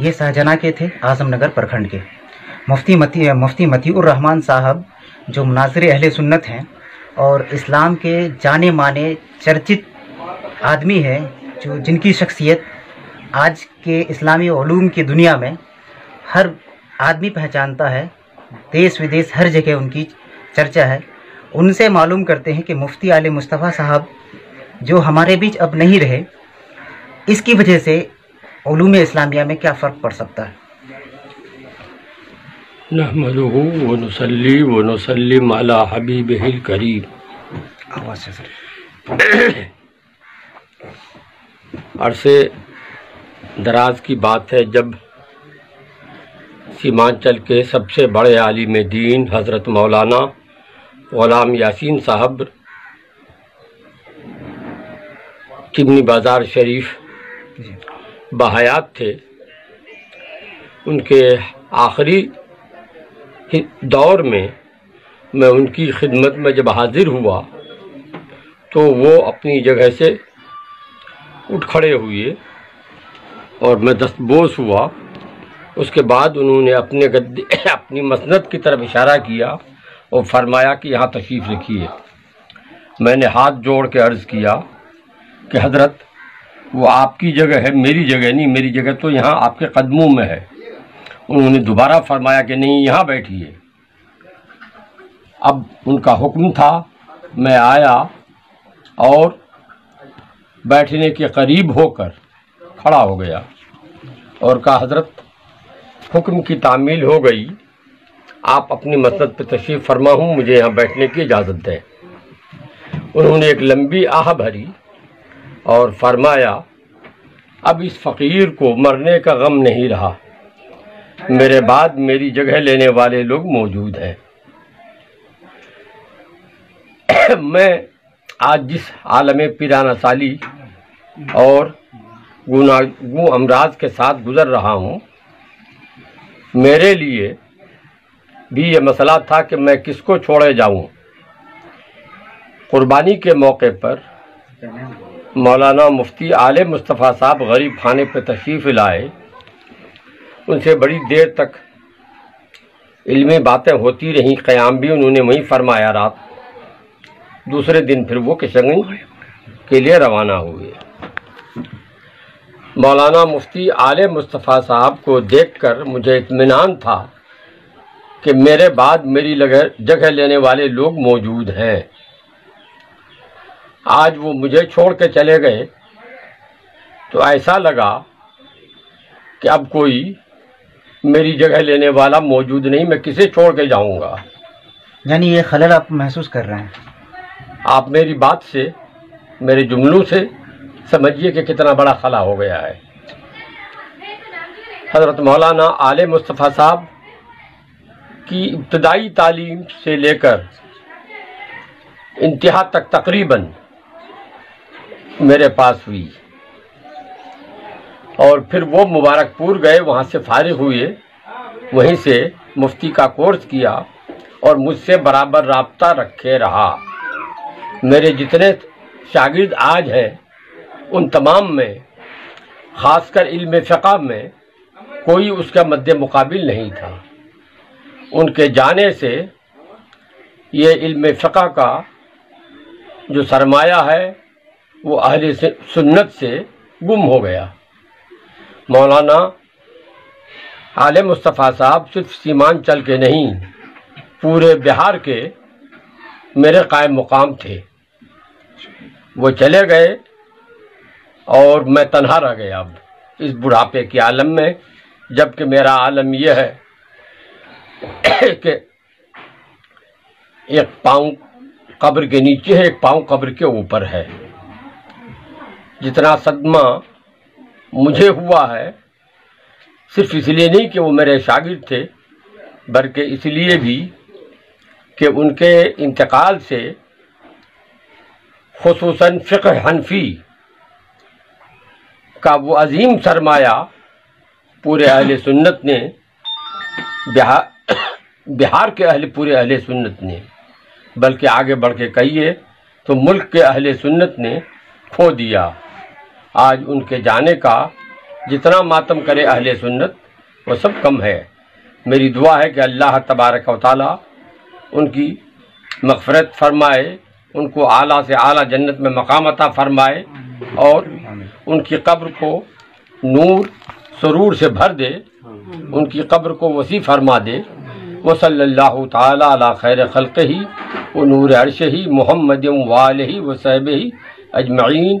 ये शाहजना के थे आजमनगर प्रखंड के। मुफ्ती मती, मुफ्ती मतीउर रहमान साहब, जो मुनासर अहल सुन्नत हैं, और इस्लाम के जाने माने चर्चित आदमी है, जो जिनकी शख्सियत आज के इस्लामी ूम की दुनिया में हर आदमी पहचानता है देश विदेश हर जगह उनकी चर्चा है। उनसे मालूम करते हैं कि मुफ्ती आल मुस्तफ़ा साहब, जो हमारे बीच अब नहीं रहे, इसकी वजह से ूम इस्लामिया में क्या फ़र्क पड़ सकता है? नहमदहू व नसली व नसलिम अला हबीबिल आवाज़ से अरसे दराज की बात है जब सीमांचल के सबसे बड़े आलिम दीन हज़रत मौलाना ग़ुलाम यासीन साहब चिमनी बाज़ार शरीफ बहयात थे। उनके आखिरी दौर में मैं उनकी खिदमत में जब हाजिर हुआ तो वो अपनी जगह से उठ खड़े हुए और मैं दस्तबोस हुआ। उसके बाद उन्होंने अपने गद्दे, अपनी मसनत की तरफ़ इशारा किया और फरमाया कि यहाँ तशरीफ़ रखिए। मैंने हाथ जोड़ के अर्ज़ किया कि हज़रत वो आपकी जगह है, मेरी जगह नहीं, मेरी जगह तो यहाँ आपके कदमों में है। उन्होंने दोबारा फरमाया कि नहीं, यहाँ बैठिए अब उनका हुक्म था, मैं आया और बैठने के करीब होकर खड़ा हो गया और कहा, हज़रत, हुक्म की तामील हो गई। आप अपनी मसनद पर तशरीफ़ फरमा हूँ, मुझे यहाँ बैठने की इजाज़त दें। उन्होंने एक लंबी आह भरी और फरमाया, अब इस फ़कीर को मरने का गम नहीं रहा। मेरे बाद मेरी जगह लेने वाले लोग मौजूद हैं। मैं आज जिस आलम पिराना साली और गुनागू अमराज के साथ गुज़र रहा हूँ, मेरे लिए भी ये मसला था कि मैं किसको छोड़े जाऊँ। कुर्बानी के मौके पर मौलाना मुफ्ती आले मुस्तफ़ा साहब गरीब खाने पर तशरीफ़ लाए। उनसे बड़ी देर तक इल्मी बातें होती रहीं, क़याम भी उन्होंने वहीं फरमाया रात दूसरे दिन फिर वो किशनगंज के लिए रवाना हुए। मौलाना मुफ्ती आले मुस्तफ़ा साहब को देखकर मुझे इत्मीनान था कि मेरे बाद मेरी जगह लेने वाले लोग मौजूद हैं। आज वो मुझे छोड़ के चले गए तो ऐसा लगा कि अब कोई मेरी जगह लेने वाला मौजूद नहीं मैं किसे छोड़ के जाऊँगा? यानी ये खलल आप महसूस कर रहे हैं? आप मेरी बात से मेरे जुमलों से समझिए कि कितना बड़ा खला हो गया है। हज़रत मौलाना आले मुस्तफ़ा साहब की इब्तदाई तालीम से लेकर इंतहा तक तकरीबन मेरे पास हुई। और फिर वो मुबारकपुर गए, वहाँ से फारिग हुए। वहीं से मुफ्ती का कोर्स किया और मुझसे बराबर रबता रखे रहा। मेरे जितने शागिर्द आज हैं, उन तमाम में, ख़ासकर इल्म फ़ा में, कोई उसका मद्द मुकाबिल नहीं था। उनके जाने से ये इल्म फ़ा का जो सरमाया है वो अहल सुन्नत से गुम हो गया। मौलाना आले मुस्तफ़ा साहब सिर्फ़ सीमांचल के नहीं, पूरे बिहार के मेरे कायम मुकाम थे। वो चले गए और मैं तन्हा रह गया अब इस बुढ़ापे के आलम में, जबकि मेरा आलम यह है कि एक पाँव कब्र के नीचे है, एक पाँव कब्र के ऊपर है। जितना सदमा मुझे हुआ है, सिर्फ़ इसलिए नहीं कि वो मेरे शागिर्द थे, बल्कि इसलिए भी कि उनके इंतकाल से खसूसन फ़िक्र हनफी का वो अजीम सरमाया पूरे अहल सुन्नत ने बिहार बिहार के अहल, पूरे अहल सुन्नत ने, बल्कि आगे बढ़ के कहिए तो मुल्क के अहल सुन्नत ने खो दिया। आज उनके जाने का जितना मातम करे अहले सुन्नत, वो सब कम है। मेरी दुआ है कि अल्लाह तबारक व ताली उनकी मगफरत फरमाए, उनको आला से आला जन्नत में मकाम अता फरमाए और उनकी कब्र को नूर, सरूर से भर दे, उनकी कब्र को वसी फरमा दे। वो सल्लल्लाहु ताला खैर खल्क ही वो नूर अर्श ही, मोहम्मद वाल ही व सहब ही अजमैन